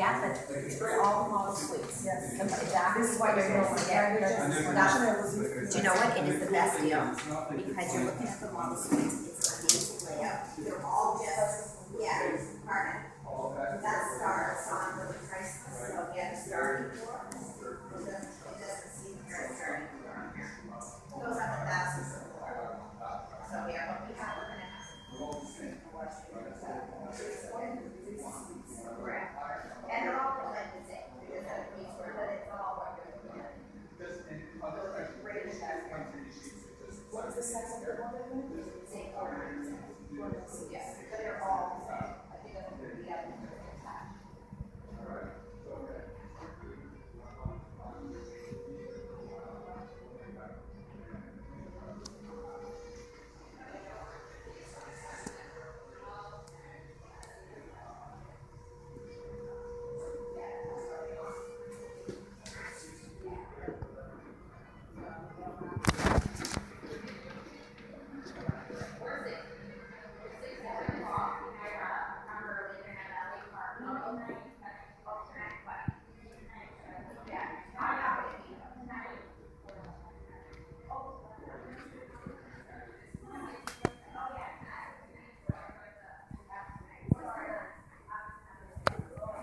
Yeah, but For all the model suites. Yes. that is why you're going to get, do you know what, it is the best deal, because you're looking at the model suites, it's a neat layout. They're all just, yeah, pardon. That starts on the price, so yeah, the starting floor. It doesn't, it doesn't seem very starting floor here. Goes up a thousand per floor. So yeah, but we have, we're gonna have. Correct. And they're all like the same, because of the piece where, but it's all what you're looking at. Great investment. What's the of the one? Same order. Yes, but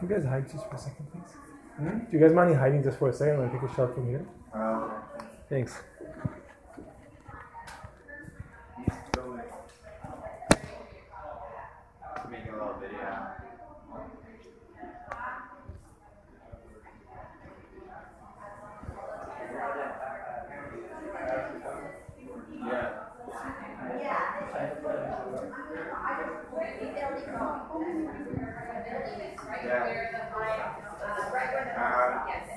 You guys hide just for a second, please. Hmm? Do you guys mind hiding just for a second? I'm gonna take a shot from here. Oh, Thanks. Making a little video. Yeah. Right uh, right where the, Uh, yes,